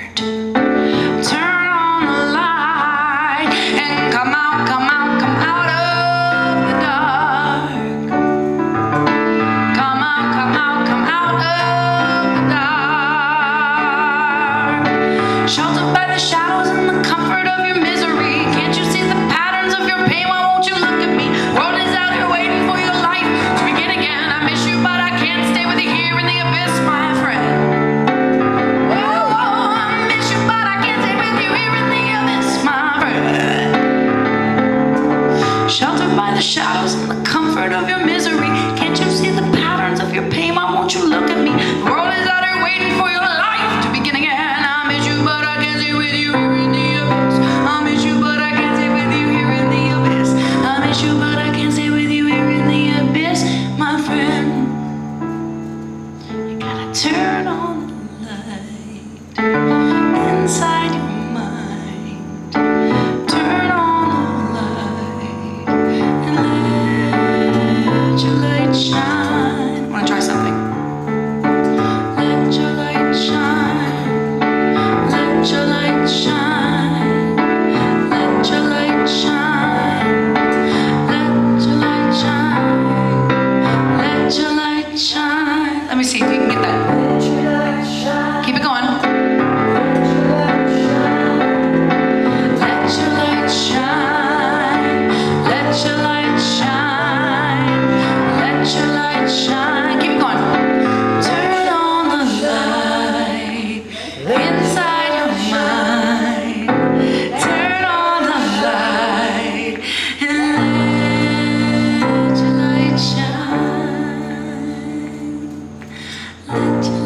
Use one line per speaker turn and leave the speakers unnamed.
heart. Me see Let